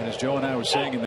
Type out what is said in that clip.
And as Joe and I were saying in